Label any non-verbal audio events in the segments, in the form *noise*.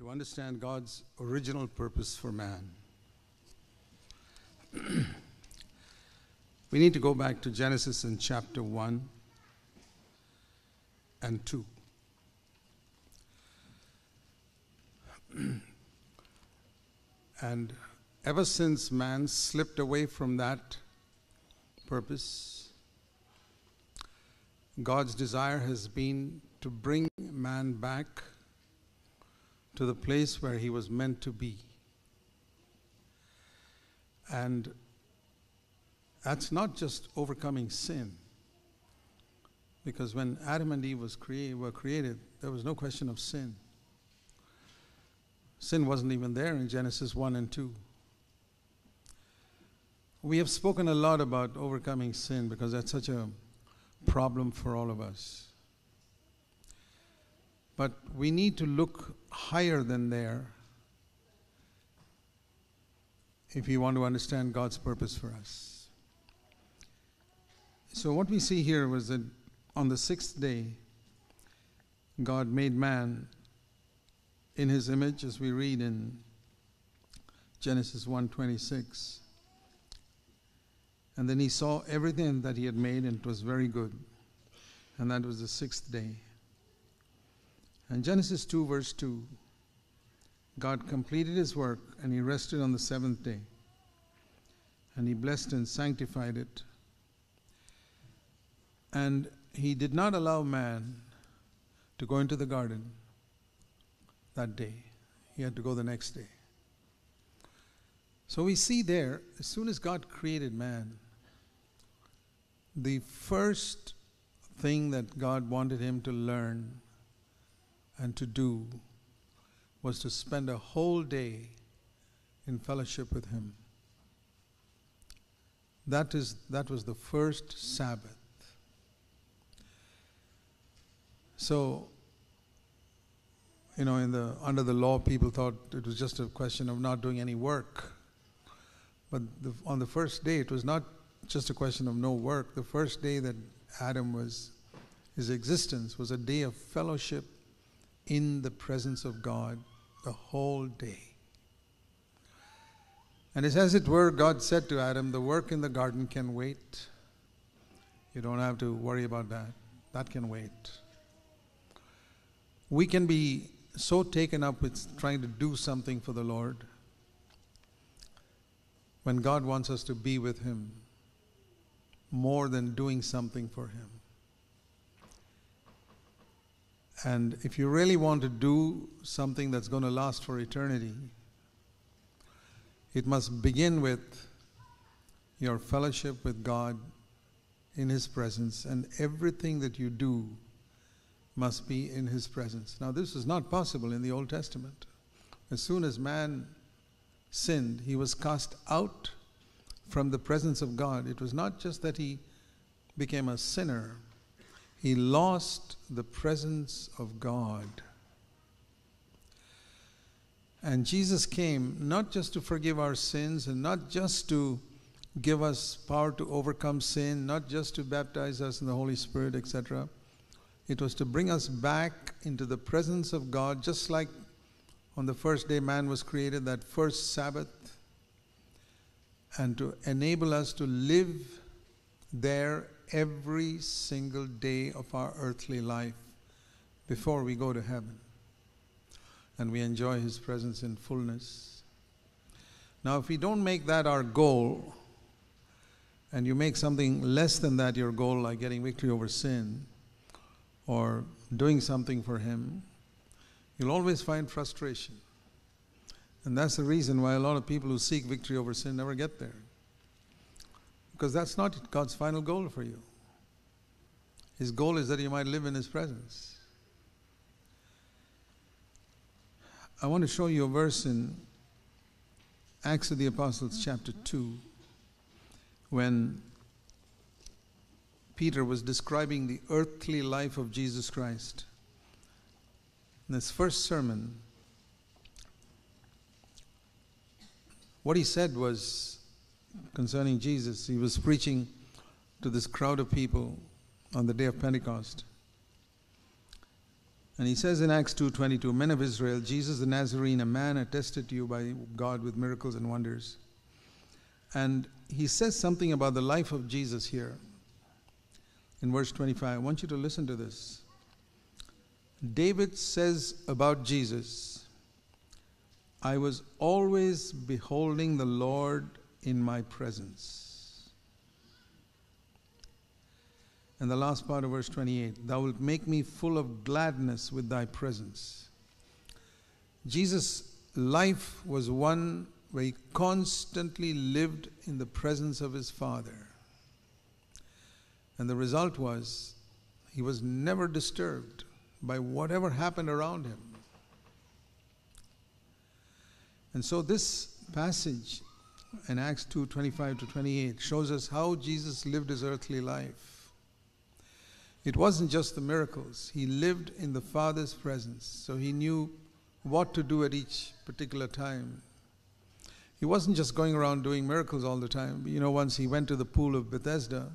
to understand God's original purpose for man, *clears throat* we need to go back to Genesis in chapter 1 and 2. *clears throat* and ever since man slipped away from that purpose, God's desire has been to bring man back to the place where he was meant to be. And that's not just overcoming sin. Because when Adam and Eve was create, were created, there was no question of sin. Sin wasn't even there in Genesis 1 and 2. We have spoken a lot about overcoming sin because that's such a problem for all of us. But we need to look higher than there if we want to understand God's purpose for us. So, what we see here was that on the sixth day, God made man in his image, as we read in Genesis 1:26. And then he saw everything that he had made, and it was very good. And that was the sixth day. And Genesis 2, verse 2 God completed his work and he rested on the seventh day. And he blessed and sanctified it. And he did not allow man to go into the garden that day. He had to go the next day. So we see there, as soon as God created man, the first thing that God wanted him to learn and to do was to spend a whole day in fellowship with Him. That, is, that was the first Sabbath. So, you know, in the, under the law, people thought it was just a question of not doing any work. But the, on the first day, it was not just a question of no work. The first day that Adam was, his existence was a day of fellowship in the presence of God the whole day. And it's as it were, God said to Adam, The work in the garden can wait. You don't have to worry about that. That can wait. We can be so taken up with trying to do something for the Lord when God wants us to be with Him more than doing something for Him. And if you really want to do something that's going to last for eternity, it must begin with your fellowship with God in His presence, and everything that you do must be in His presence. Now, this is not possible in the Old Testament. As soon as man sinned, he was cast out from the presence of God. It was not just that he became a sinner, he lost the presence of God. And Jesus came not just to forgive our sins and not just to give us power to overcome sin, not just to baptize us in the Holy Spirit, etc. It was to bring us back into the presence of God, just like on the first day man was created, that first Sabbath, and to enable us to live there every single day of our earthly life before we go to heaven and we enjoy His presence in fullness. Now, if we don't make that our goal, and you make something less than that your goal, like getting victory over sin or doing something for Him, you'll always find frustration. And that's the reason why a lot of people who seek victory over sin never get there. Because that's not God's final goal for you. His goal is that you might live in His presence. I want to show you a verse in Acts of the Apostles, chapter 2, when Peter was describing the earthly life of Jesus Christ. In his first sermon, what he said was concerning Jesus. He was preaching to this crowd of people on the day of Pentecost. And he says in Acts 2:22, "Men of Israel, Jesus the Nazarene, a man attested to you by God with miracles and wonders." And he says something about the life of Jesus here. In verse 25, I want you to listen to this. David says about Jesus, I was always beholding the Lord in my presence. And the last part of verse 28 Thou wilt make me full of gladness with thy presence. Jesus' life was one where he constantly lived in the presence of his Father. And the result was he was never disturbed by whatever happened around him. And so this passage in Acts 2 25 to 28 shows us how Jesus lived his earthly life. It wasn't just the miracles, he lived in the Father's presence, so he knew what to do at each particular time. He wasn't just going around doing miracles all the time. You know, once he went to the pool of Bethesda,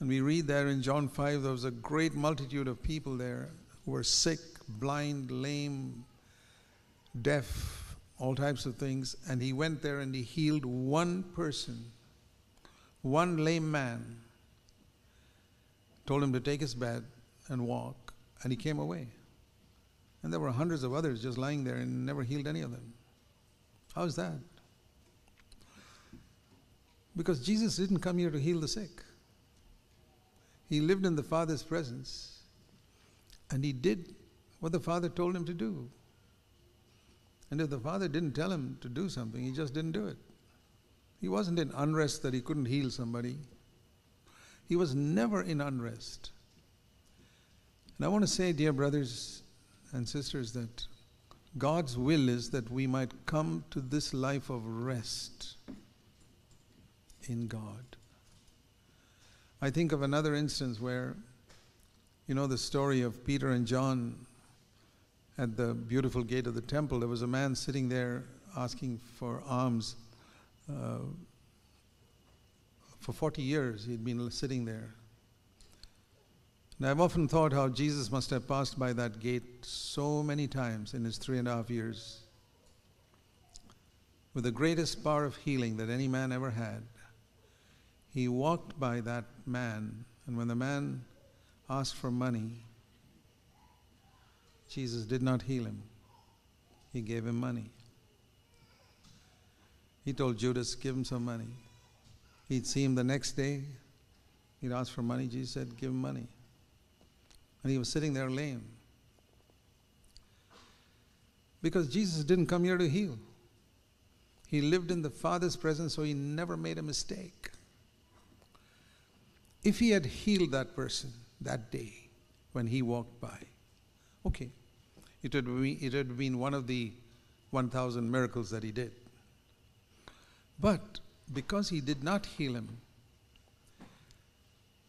and we read there in John 5, there was a great multitude of people there who were sick, blind, lame, deaf, all types of things. And he went there and he healed one person, one lame man, told him to take his bed and walk, and he came away. And there were hundreds of others just lying there and never healed any of them. How's that? Because Jesus didn't come here to heal the sick. He lived in the Father's presence and he did what the Father told him to do. And if the Father didn't tell him to do something, he just didn't do it. He wasn't in unrest that he couldn't heal somebody. He was never in unrest. And I want to say, dear brothers and sisters, that God's will is that we might come to this life of rest in God. I think of another instance where, you know, the story of Peter and John at the beautiful gate of the temple. There was a man sitting there asking for alms. Uh, for 40 years, he'd been sitting there. And I've often thought how Jesus must have passed by that gate so many times in his three and a half years with the greatest power of healing that any man ever had. He walked by that man, and when the man asked for money, Jesus did not heal him. He gave him money. He told Judas, Give him some money. He'd see him the next day. He'd ask for money. Jesus said, Give him money and he was sitting there lame. Because Jesus didn't come here to heal. He lived in the Father's presence, so he never made a mistake. If he had healed that person that day when he walked by, okay, it had, be, it would been one of the 1,000 miracles that he did. But because he did not heal him,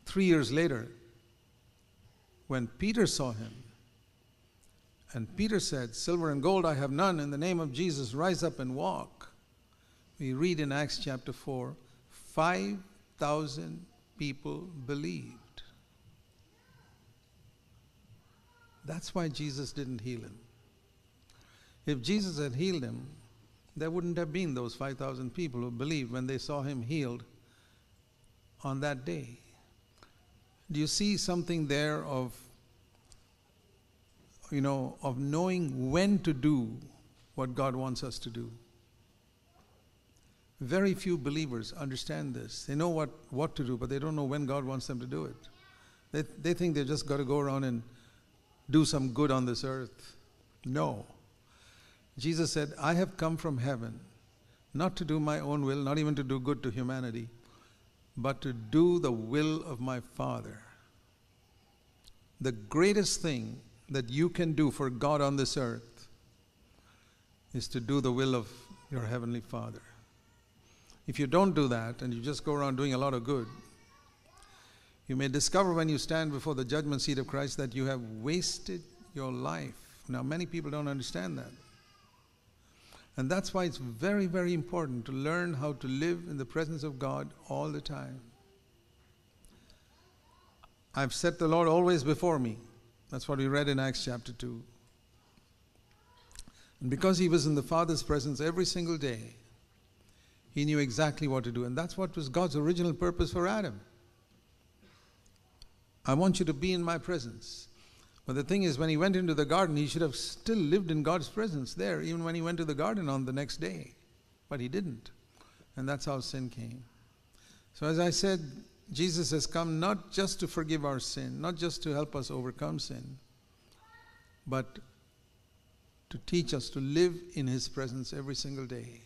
three years later, when Peter saw him. And Peter said, Silver and gold I have none. In the name of Jesus, rise up and walk. We read in Acts chapter 4 5,000 people believed. That's why Jesus didn't heal him. If Jesus had healed him, there wouldn't have been those 5,000 people who believed when they saw him healed on that day. Do you see something there of, you know, of knowing when to do what God wants us to do? Very few believers understand this. They know what, what to do, but they don't know when God wants them to do it. They, they think they've just got to go around and do some good on this earth. No. Jesus said, I have come from heaven not to do my own will, not even to do good to humanity, but to do the will of my Father. The greatest thing that you can do for God on this earth is to do the will of your Heavenly Father. If you don't do that and you just go around doing a lot of good, you may discover when you stand before the judgment seat of Christ that you have wasted your life. Now, many people don't understand that. And that's why it's very, very important to learn how to live in the presence of God all the time. I've set the Lord always before me. That's what we read in Acts chapter 2. And because he was in the Father's presence every single day, he knew exactly what to do. And that's what was God's original purpose for Adam. I want you to be in my presence. But the thing is, when he went into the garden, he should have still lived in God's presence there, even when he went to the garden on the next day. But he didn't. And that's how sin came. So, as I said, Jesus has come not just to forgive our sin, not just to help us overcome sin, but to teach us to live in his presence every single day.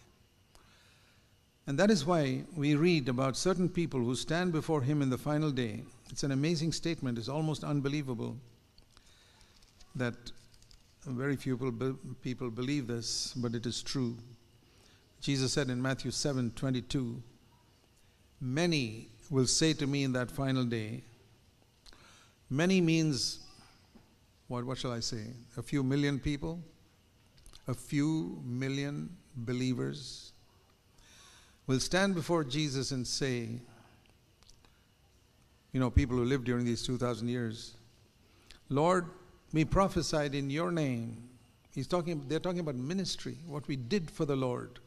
And that is why we read about certain people who stand before him in the final day. It's an amazing statement, it's almost unbelievable that very few people believe this, but it is true. Jesus said in Matthew 7 22, Many will say to me in that final day, many means, what, what shall I say? A few million people? A few million believers will stand before Jesus and say, you know, people who lived during these 2,000 years, Lord, we prophesied in your name. He's talking, they're talking about ministry, what we did for the Lord.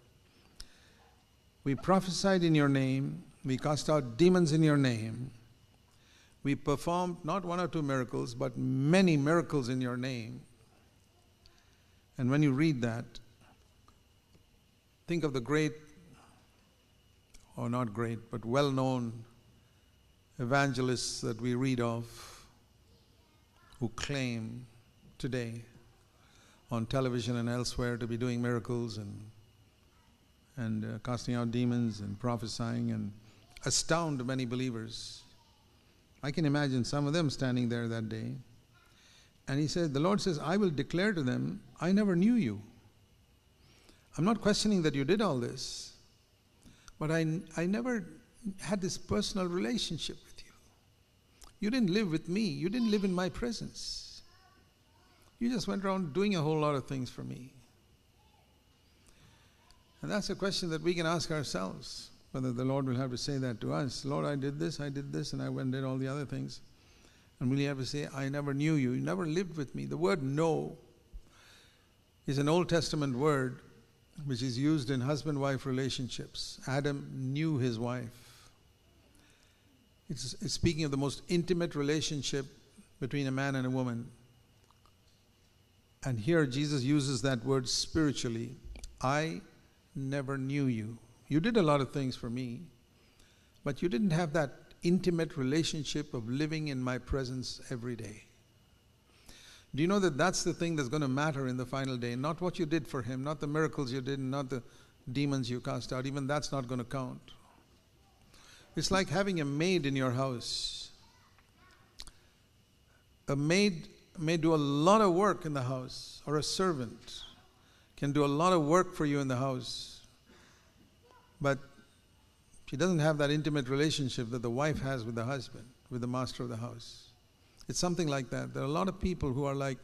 We prophesied in your name, we cast out demons in your name. We performed not one or two miracles, but many miracles in your name. And when you read that, think of the great, or not great, but well known evangelists that we read of who claim today on television and elsewhere to be doing miracles and, and uh, casting out demons and prophesying and astound many believers. I can imagine some of them standing there that day. And he said, The Lord says, I will declare to them, I never knew you. I'm not questioning that you did all this, but I, I never had this personal relationship with you You didn't live with me. You didn't live in my presence. You just went around doing a whole lot of things for me. And that's a question that we can ask ourselves whether the Lord will have to say that to us. Lord, I did this, I did this, and I went and did all the other things. And will He have to say, I never knew you, you never lived with me? The word know is an Old Testament word which is used in husband wife relationships. Adam knew his wife. It's, it's speaking of the most intimate relationship between a man and a woman. And here Jesus uses that word spiritually. I never knew you. You did a lot of things for me, but you didn't have that intimate relationship of living in my presence every day. Do you know that that's the thing that's going to matter in the final day? Not what you did for him, not the miracles you did, not the demons you cast out. Even that's not going to count. It's like having a maid in your house. A maid may do a lot of work in the house, or a servant can do a lot of work for you in the house, but she doesn't have that intimate relationship that the wife has with the husband, with the master of the house. It's something like that. There are a lot of people who are like,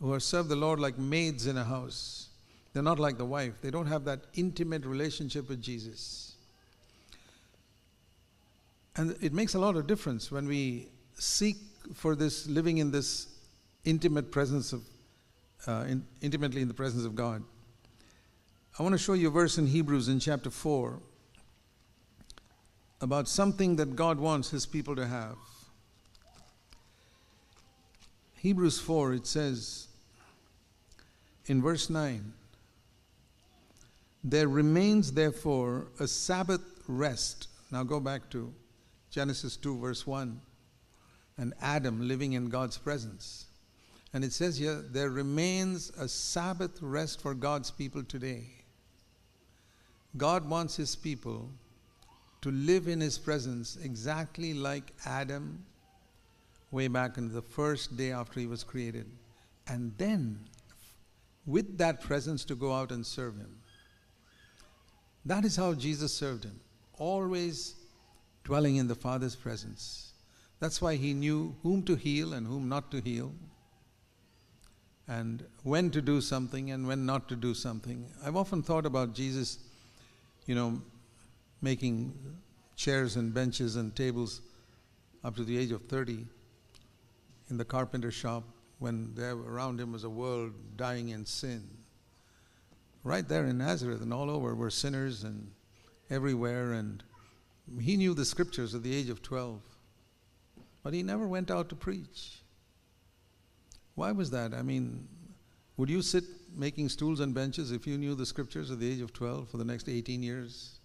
who are serve the Lord like maids in a house. They're not like the wife. They don't have that intimate relationship with Jesus. And it makes a lot of difference when we seek for this living in this intimate presence of, uh, in, intimately in the presence of God. I want to show you a verse in Hebrews in chapter 4 about something that God wants his people to have. Hebrews 4, it says in verse 9, There remains therefore a Sabbath rest. Now go back to Genesis 2, verse 1, and Adam living in God's presence. And it says here, there remains a Sabbath rest for God's people today. God wants his people to live in his presence exactly like Adam way back in the first day after he was created. And then, with that presence, to go out and serve him. That is how Jesus served him. Always dwelling in the Father's presence. That's why he knew whom to heal and whom not to heal, and when to do something and when not to do something. I've often thought about Jesus, you know, making chairs and benches and tables up to the age of 30 in the carpenter shop when there around him was a world dying in sin. Right there in Nazareth and all over were sinners and everywhere, and he knew the scriptures at the age of 12. But he never went out to preach. Why was that? I mean, would you sit making stools and benches if you knew the scriptures at the age of 12 for the next 18 years?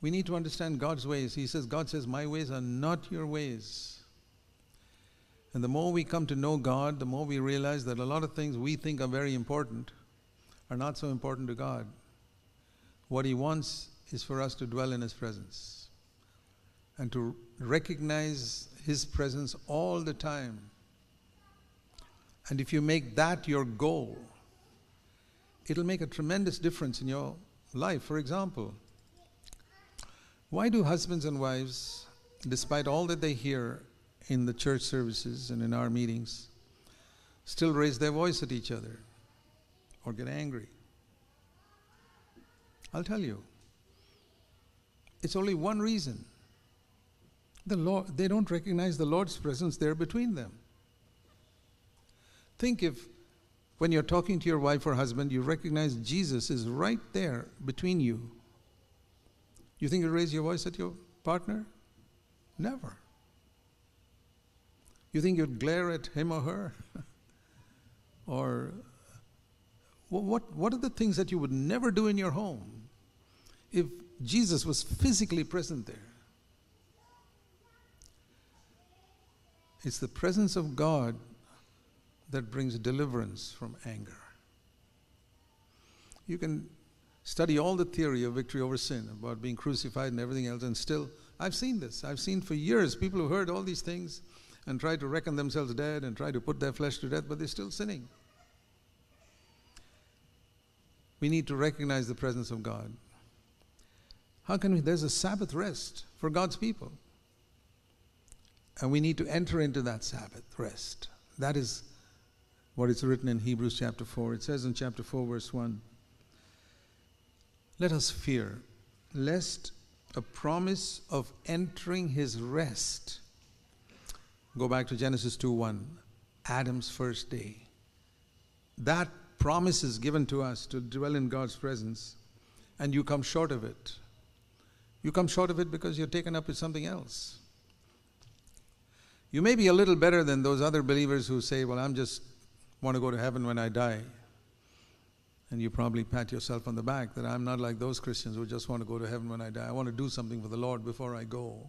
We need to understand God's ways. He says, God says, My ways are not your ways. And the more we come to know God, the more we realize that a lot of things we think are very important are not so important to God. What He wants is for us to dwell in His presence and to recognize His presence all the time. And if you make that your goal, it'll make a tremendous difference in your life. For example, why do husbands and wives, despite all that they hear in the church services and in our meetings, still raise their voice at each other or get angry? I'll tell you. It's only one reason. The Lord, they don't recognize the Lord's presence there between them. Think if, when you're talking to your wife or husband, you recognize Jesus is right there between you. You think you raise your voice at your partner? Never. You think you'd glare at him or her? *laughs* or what, what are the things that you would never do in your home if Jesus was physically present there? It's the presence of God that brings deliverance from anger. You can study all the theory of victory over sin, about being crucified and everything else, and still, I've seen this. I've seen for years people who heard all these things and try to reckon themselves dead and try to put their flesh to death, but they're still sinning. We need to recognize the presence of God. How can we? There's a Sabbath rest for God's people. And we need to enter into that Sabbath rest. That is what is written in Hebrews chapter 4. It says in chapter 4, verse 1 Let us fear, lest a promise of entering his rest. Go back to Genesis 2 1, Adam's first day. That promise is given to us to dwell in God's presence, and you come short of it. You come short of it because you're taken up with something else. You may be a little better than those other believers who say, Well, I'm just want to go to heaven when I die. And you probably pat yourself on the back that I'm not like those Christians who just want to go to heaven when I die. I want to do something for the Lord before I go.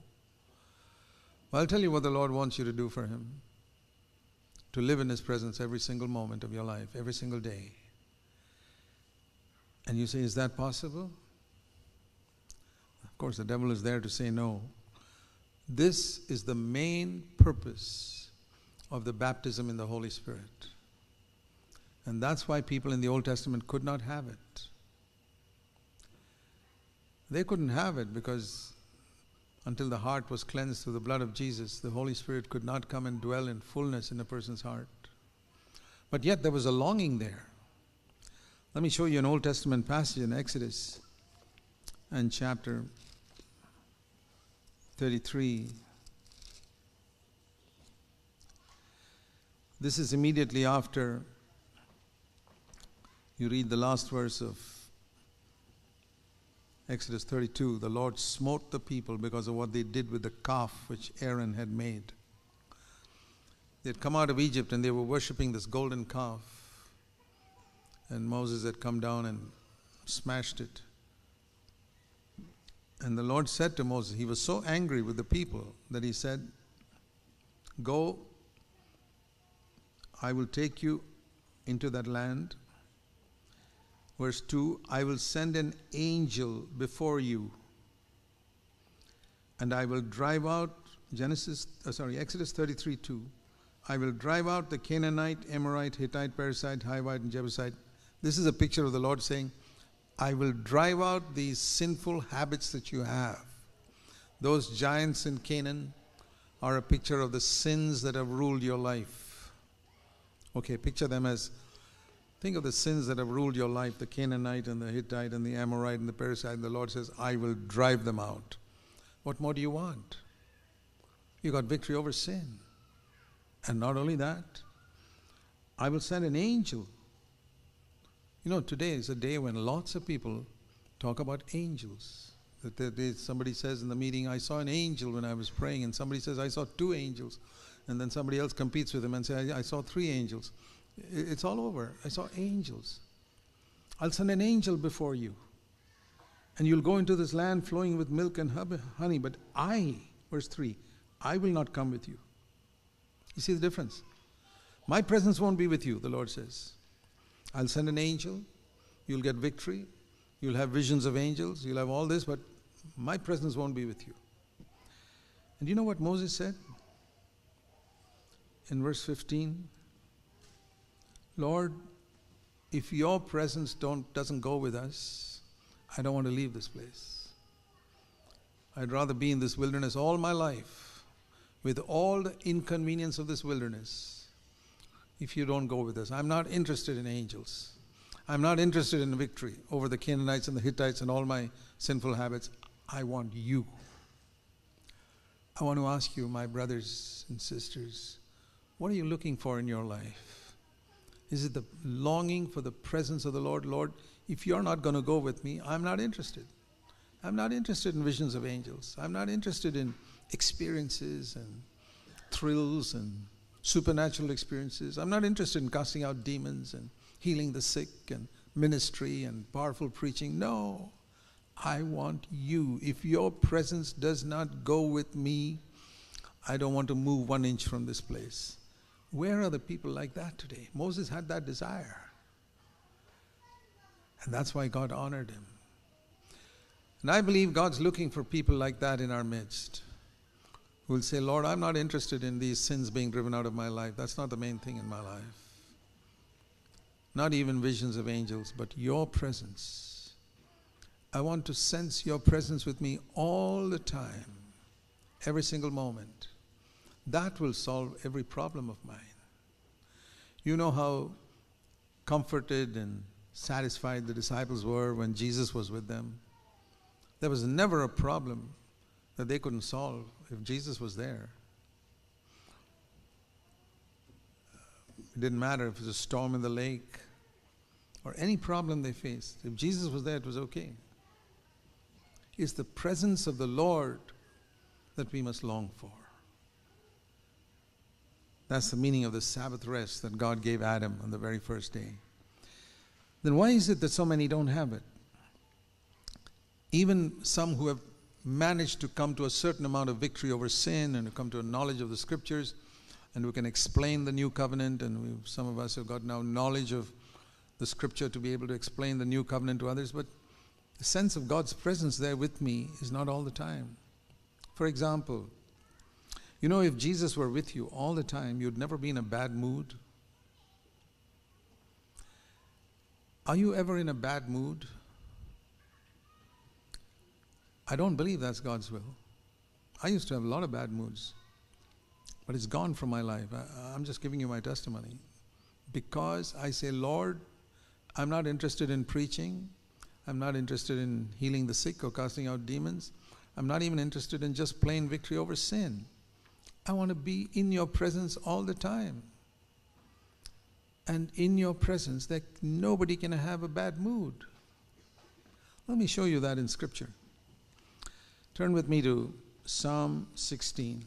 Well, I'll tell you what the Lord wants you to do for Him to live in His presence every single moment of your life, every single day. And you say, Is that possible? Of course, the devil is there to say no. This is the main purpose of the baptism in the Holy Spirit. And that's why people in the Old Testament could not have it. They couldn't have it because until the heart was cleansed through the blood of Jesus, the Holy Spirit could not come and dwell in fullness in a person's heart. But yet there was a longing there. Let me show you an Old Testament passage in Exodus and chapter 33. This is immediately after you read the last verse of Exodus 32 the Lord smote the people because of what they did with the calf which Aaron had made. They had come out of Egypt and they were worshiping this golden calf. And Moses had come down and smashed it. And the Lord said to Moses, He was so angry with the people that he said, Go, I will take you into that land Verse 2 I will send an angel before you, and I will drive out, Genesis, uh, sorry, Exodus 33 2. I will drive out the Canaanite, Amorite, Hittite, Perizzite, Hivite, and Jebusite. This is a picture of the Lord saying, I will drive out these sinful habits that you have. Those giants in Canaan are a picture of the sins that have ruled your life. Okay, picture them as Think of the sins that have ruled your life the Canaanite and the Hittite and the Amorite and the Perizzite. And the Lord says, I will drive them out. What more do you want? You got victory over sin. And not only that, I will send an angel. You know, today is a day when lots of people talk about angels. That somebody says in the meeting, I saw an angel when I was praying, and somebody says, I saw two angels. And then somebody else competes with them and says, I saw three angels. It's all over. I saw angels. I'll send an angel before you. And you'll go into this land flowing with milk and honey. But I, verse 3, I will not come with you. You see the difference? My presence won't be with you, the Lord says. I'll send an angel. You'll get victory. You'll have visions of angels. You'll have all this, but my presence won't be with you. And you know what Moses said? In verse 15 Lord, if your presence don't, doesn't go with us, I don't want to leave this place. I'd rather be in this wilderness all my life with all the inconvenience of this wilderness if you don't go with us. I'm not interested in angels. I'm not interested in victory over the Canaanites and the Hittites and all my sinful habits. I want you. I want to ask you, my brothers and sisters, what are you looking for in your life? Is it the longing for the presence of the Lord? Lord, if you're not going to go with me, I'm not interested. I'm not interested in visions of angels. I'm not interested in experiences and thrills and supernatural experiences. I'm not interested in casting out demons and healing the sick and ministry and powerful preaching. No. I want you. If your presence does not go with me, I don't want to move one inch from this place. Where are the people like that today? Moses had that desire. And that's why God honored him. And I believe God's looking for people like that in our midst who will say, Lord, I'm not interested in these sins being driven out of my life. That's not the main thing in my life. Not even visions of angels, but your presence I want to sense your presence with me all the time, every single moment. That will solve every problem of mine. You know how comforted and satisfied the disciples were when Jesus was with them. There was never a problem that they couldn't solve if Jesus was there. It didn't matter if it was a storm in the lake or any problem they faced. If Jesus was there, it was okay is the presence of the Lord that we must long for. That's the meaning of the Sabbath rest that God gave Adam on the very first day. Then why is it that so many don't have it? Even some who have managed to come to a certain amount of victory over sin and to come to a knowledge of the scriptures and we can explain the new covenant, and we, some of us have got now knowledge of the scripture to be able to explain the new covenant to others, but the sense of God's presence there with me is not all the time. For example, you know, if Jesus were with you all the time, you'd never be in a bad mood. Are you ever in a bad mood? I don't believe that's God's will. I used to have a lot of bad moods, but it's gone from my life. I, am just giving you my testimony. Because I say, Lord, I'm not interested in preaching. I'm not interested in healing the sick or casting out demons. I'm not even interested in just plain victory over sin. I want to be in your presence all the time. And in your presence, that nobody can have a bad mood. Let me show you that in Scripture. Turn with me to Psalm 16.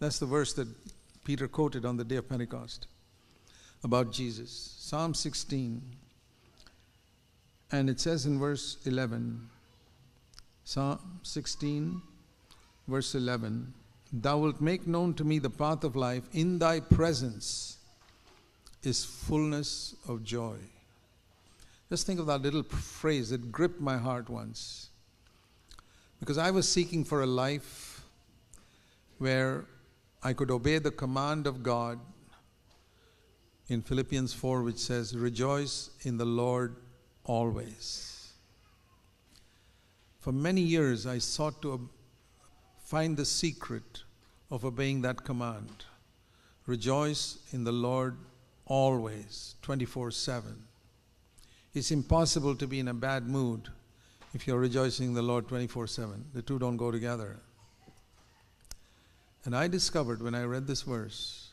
That's the verse that Peter quoted on the day of Pentecost about Jesus. Psalm 16. And it says in verse 11, Psalm 16, verse 11, Thou wilt make known to me the path of life. In thy presence is fullness of joy. Just think of that little phrase that gripped my heart once. Because I was seeking for a life where I could obey the command of God in Philippians 4, which says, Rejoice in the Lord always. For many years, I sought to find the secret of obeying that command. Rejoice in the Lord always, 24 7. It's impossible to be in a bad mood if you're rejoicing in the Lord 24 7. The two don't go together. And I discovered when I read this verse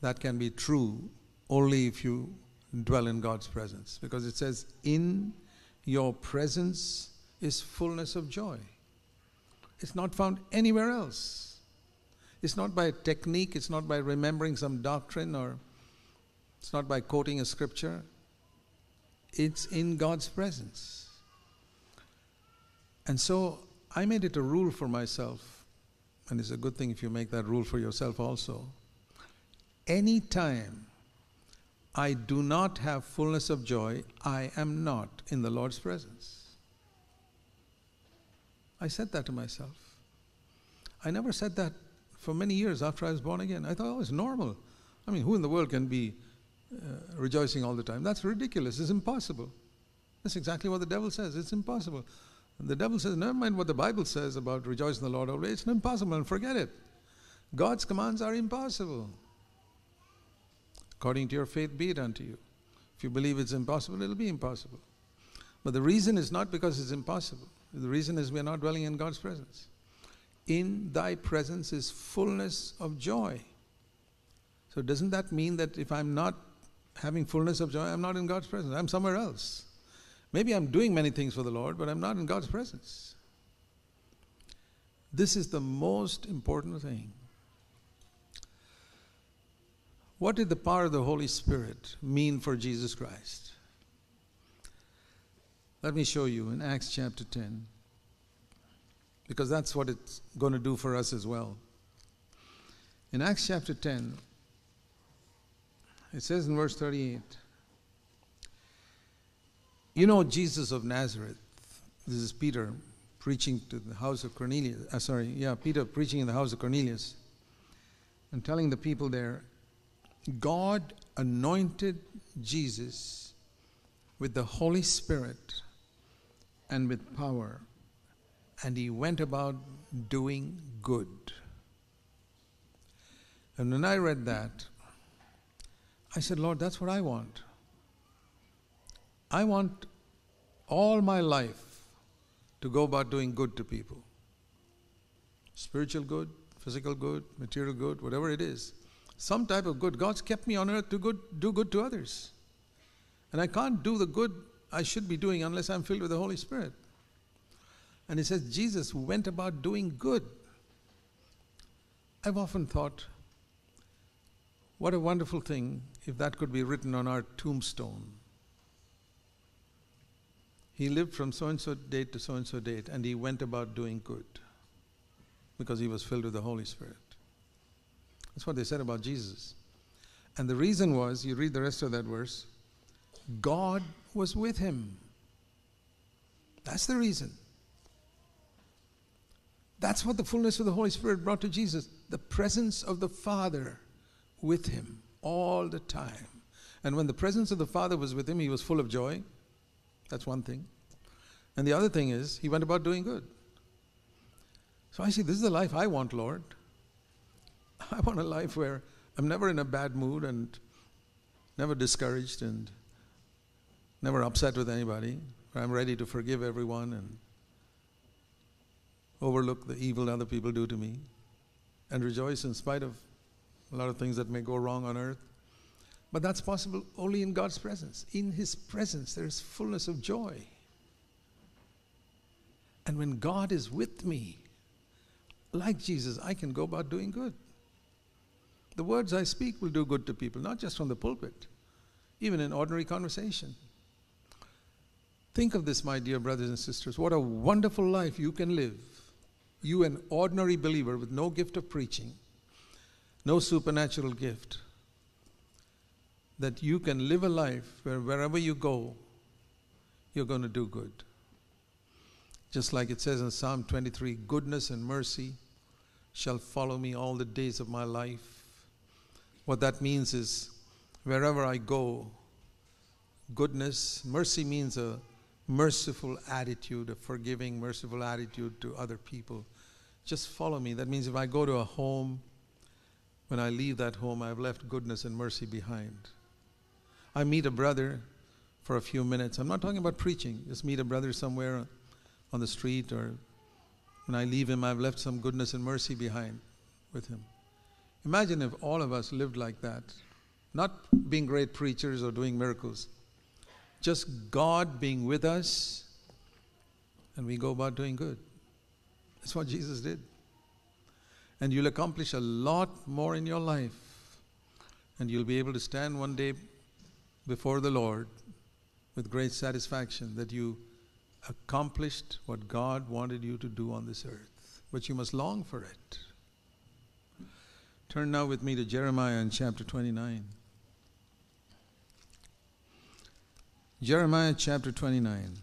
that can be true only if you dwell in God's presence. Because it says, In your presence is fullness of joy. It's not found anywhere else. It's not by technique, it's not by remembering some doctrine, or it's not by quoting a scripture. It's in God's presence. And so I made it a rule for myself, and it's a good thing if you make that rule for yourself also. Anytime I do not have fullness of joy, I am not in the Lord's presence. I said that to myself. I never said that for many years after I was born again. I thought, oh, it's normal. I mean, who in the world can be uh, rejoicing all the time? That's ridiculous. It's impossible. That's exactly what the devil says. It's impossible. And the devil says, never mind what the Bible says about rejoicing in the Lord always. It's impossible, and forget it. God's commands are impossible. According to your faith, be it unto you. If you believe it's impossible, it'll be impossible. But the reason is not because it's impossible. The reason is we are not dwelling in God's presence. In thy presence is fullness of joy. So, doesn't that mean that if I'm not having fullness of joy, I'm not in God's presence? I'm somewhere else. Maybe I'm doing many things for the Lord, but I'm not in God's presence. This is the most important thing. What did the power of the Holy Spirit mean for Jesus Christ? Let me show you in Acts chapter 10, because that's what it's going to do for us as well. In Acts chapter 10, it says in verse 38, you know Jesus of Nazareth. This is Peter preaching to the house of Cornelius. Uh, sorry, yeah, Peter preaching in the house of Cornelius and telling the people there, God anointed Jesus with the Holy Spirit and with power, and he went about doing good. And when I read that, I said, Lord, that's what I want. I want all my life to go about doing good to people spiritual good, physical good, material good, whatever it is some type of good. God's kept me on earth to good, do good to others. And I can't do the good I should be doing unless I'm filled with the Holy Spirit. And he says, Jesus went about doing good. I've often thought, what a wonderful thing if that could be written on our tombstone. He lived from so and so date to so and so date, and he went about doing good because he was filled with the Holy Spirit. That's what they said about Jesus. And the reason was, you read the rest of that verse, God was with him. That's the reason. That's what the fullness of the Holy Spirit brought to Jesus the presence of the Father with him all the time. And when the presence of the Father was with him, he was full of joy. That's one thing. And the other thing is, he went about doing good. So I see, this is the life I want, Lord. *laughs* I want a life where I'm never in a bad mood and never discouraged and never upset with anybody. I'm ready to forgive everyone and overlook the evil other people do to me and rejoice in spite of a lot of things that may go wrong on earth. But that's possible only in God's presence. In His presence, there is fullness of joy. And when God is with me, like Jesus, I can go about doing good. The words I speak will do good to people, not just from the pulpit, even in ordinary conversation. Think of this, my dear brothers and sisters. What a wonderful life you can live. You, an ordinary believer with no gift of preaching, no supernatural gift, that you can live a life where wherever you go, you're going to do good. Just like it says in Psalm 23 goodness and mercy shall follow me all the days of my life what that means is wherever I go, goodness, mercy means a merciful attitude, a forgiving, merciful attitude to other people. Just follow me. That means if I go to a home, when I leave that home, I've left goodness and mercy behind. I meet a brother for a few minutes. I'm not talking about preaching, just meet a brother somewhere on the street, or when I leave him, I've left some goodness and mercy behind with him. Imagine if all of us lived like that, not being great preachers or doing miracles, just God being with us, and we go about doing good. That's what Jesus did. And you'll accomplish a lot more in your life, and you'll be able to stand one day before the Lord with great satisfaction that you accomplished what God wanted you to do on this earth. But you must long for it. Turn now with me to Jeremiah in chapter 29. Jeremiah chapter 29.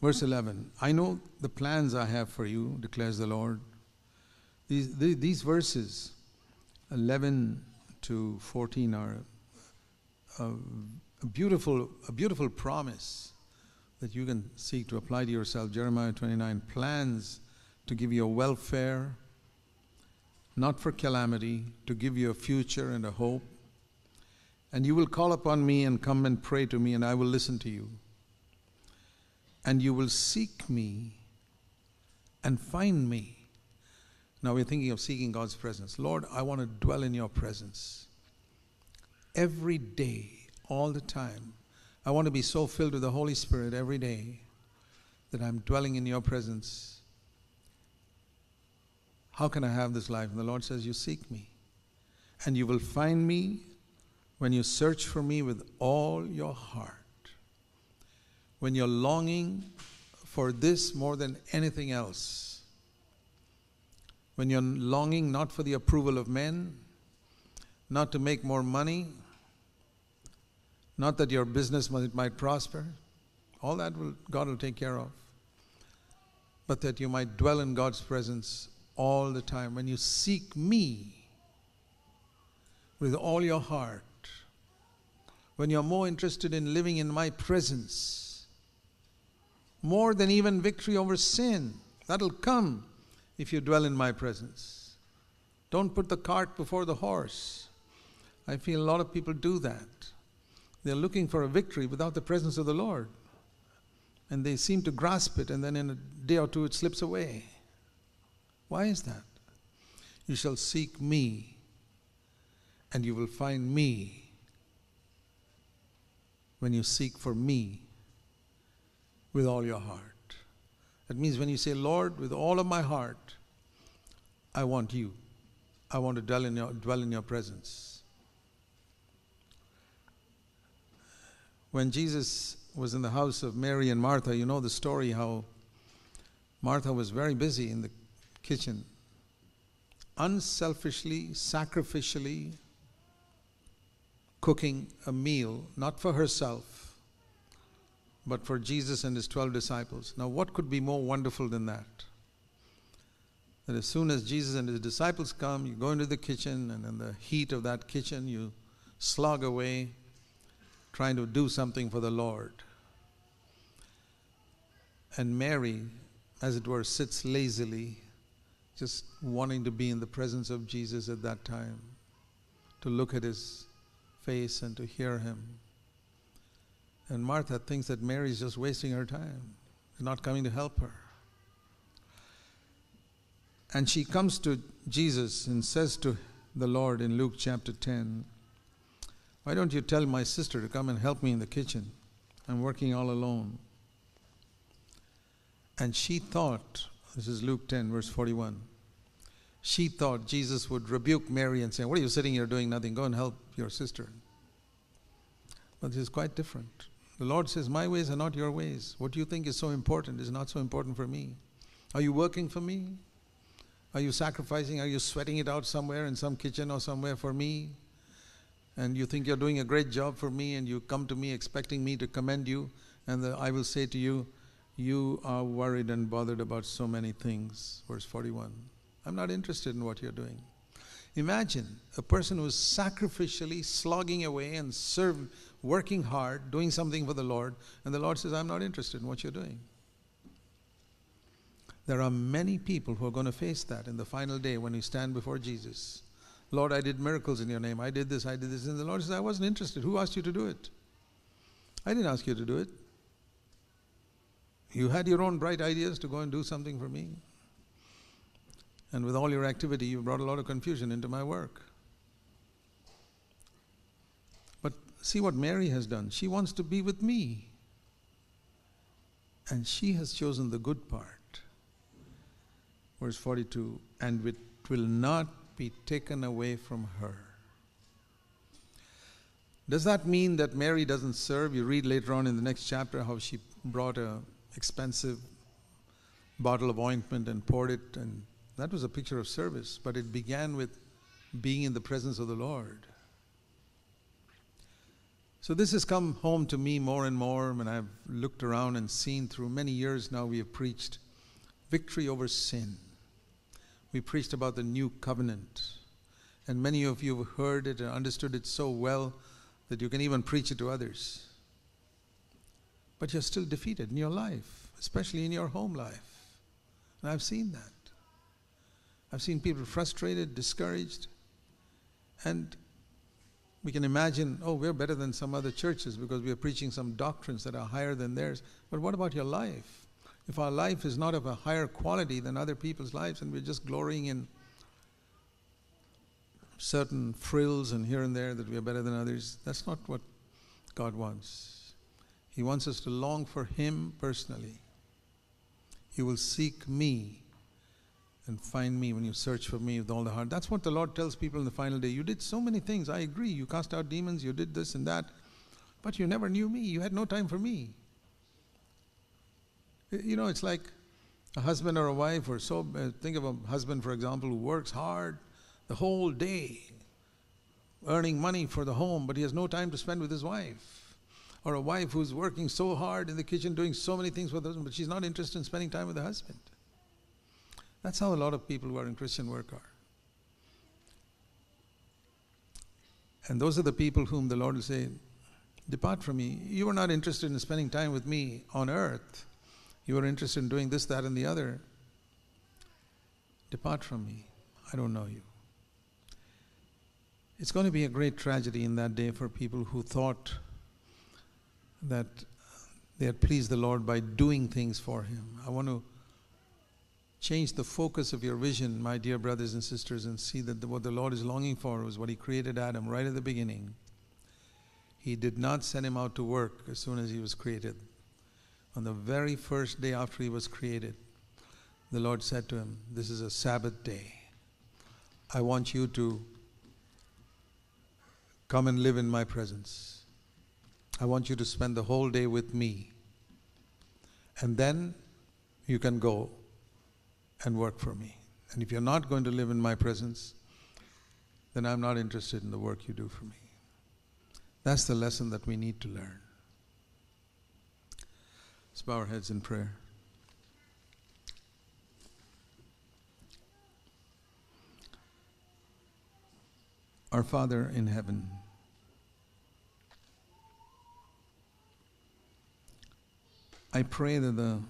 Verse 11 I know the plans I have for you, declares the Lord. These, these verses, 11 to 14, are a, a, beautiful, a beautiful promise that you can seek to apply to yourself. Jeremiah 29 plans to give you a welfare, not for calamity, to give you a future and a hope. And you will call upon me and come and pray to me, and I will listen to you and you will seek me and find me. Now we're thinking of seeking God's presence. Lord, I want to dwell in your presence every day, all the time. I want to be so filled with the Holy Spirit every day that I'm dwelling in your presence. How can I have this life? And the Lord says, You seek me, and you will find me when you search for me with all your heart when you're longing for this more than anything else, when you're longing not for the approval of men, not to make more money, not that your business might, might prosper, all that will, God will take care of, but that you might dwell in God's presence all the time. When you seek me with all your heart, when you're more interested in living in my presence, more than even victory over sin. That'll come if you dwell in my presence. Don't put the cart before the horse. I feel a lot of people do that. They're looking for a victory without the presence of the Lord. And they seem to grasp it, and then in a day or two it slips away. Why is that? You shall seek me, and you will find me when you seek for me with all your heart. That means when you say, Lord, with all of my heart, I want you. I want to dwell in your, dwell in your presence. When Jesus was in the house of Mary and Martha, you know the story how Martha was very busy in the kitchen, unselfishly, sacrificially cooking a meal, not for herself, but for Jesus and his 12 disciples. Now, what could be more wonderful than that? That as soon as Jesus and his disciples come, you go into the kitchen, and in the heat of that kitchen, you slog away trying to do something for the Lord. And Mary, as it were, sits lazily, just wanting to be in the presence of Jesus at that time, to look at his face and to hear him. And Martha thinks that Mary is just wasting her time, not coming to help her. And she comes to Jesus and says to the Lord in Luke chapter 10, Why don't you tell my sister to come and help me in the kitchen? I'm working all alone. And she thought, this is Luke 10, verse 41, she thought Jesus would rebuke Mary and say, What are you sitting here doing nothing? Go and help your sister. But this is quite different. The Lord says, My ways are not your ways. What you think is so important is not so important for me. Are you working for me? Are you sacrificing? Are you sweating it out somewhere in some kitchen or somewhere for me? And you think you're doing a great job for me, and you come to me expecting me to commend you, and the, I will say to you, You are worried and bothered about so many things. Verse 41. I'm not interested in what you're doing. Imagine a person who's sacrificially slogging away and serve, working hard, doing something for the Lord, and the Lord says, I'm not interested in what you're doing. There are many people who are going to face that in the final day when we stand before Jesus. Lord, I did miracles in your name. I did this, I did this. And the Lord says, I wasn't interested. Who asked you to do it? I didn't ask you to do it. You had your own bright ideas to go and do something for me. And with all your activity, you brought a lot of confusion into my work. But see what Mary has done. She wants to be with me. And she has chosen the good part. Verse 42 and it will not be taken away from her. Does that mean that Mary doesn't serve? You read later on in the next chapter how she brought a expensive bottle of ointment and poured it and that was a picture of service, but it began with being in the presence of the Lord. So this has come home to me more and more when I've looked around and seen through many years now we have preached victory over sin. We preached about the new covenant. And many of you have heard it and understood it so well that you can even preach it to others. But you're still defeated in your life, especially in your home life. And I've seen that. I've seen people frustrated, discouraged, and we can imagine, oh, we're better than some other churches because we are preaching some doctrines that are higher than theirs. But what about your life? If our life is not of a higher quality than other people's lives and we're just glorying in certain frills and here and there that we are better than others, that's not what God wants. He wants us to long for Him personally. He will seek me and find me when you search for me with all the heart. That's what the Lord tells people in the final day. You did so many things. I agree. You cast out demons, you did this and that, but you never knew me. You had no time for me. You know, it's like a husband or a wife, or so. Uh, think of a husband, for example, who works hard the whole day, earning money for the home, but he has no time to spend with his wife. Or a wife who's working so hard in the kitchen, doing so many things for the husband, but she's not interested in spending time with the husband. That's how a lot of people who are in Christian work are. And those are the people whom the Lord will say, Depart from me. You are not interested in spending time with me on earth. You are interested in doing this, that, and the other. Depart from me. I don't know you. It's going to be a great tragedy in that day for people who thought that they had pleased the Lord by doing things for Him. I want to change the focus of your vision, my dear brothers and sisters, and see that what the Lord is longing for was what He created Adam right at the beginning. He did not send him out to work as soon as he was created. On the very first day after he was created, the Lord said to him, This is a Sabbath day. I want you to come and live in my presence. I want you to spend the whole day with me. And then you can go and work for me. And if you're not going to live in my presence, then I'm not interested in the work you do for me. That's the lesson that we need to learn. Let's bow our heads in prayer. Our Father in heaven, I pray that the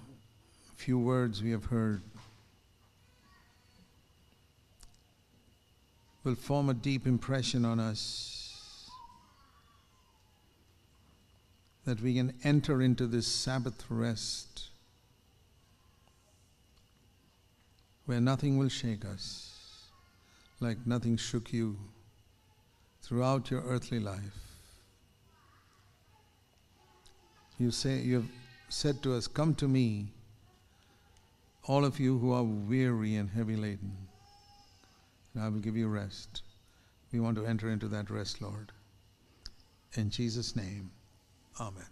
few words we have heard will form a deep impression on us. That we can enter into this Sabbath rest where nothing will shake us like nothing shook you throughout your earthly life. You say you have said to us, Come to me, all of you who are weary and heavy laden I will give you rest. We want to enter into that rest, Lord. In Jesus' name, Amen.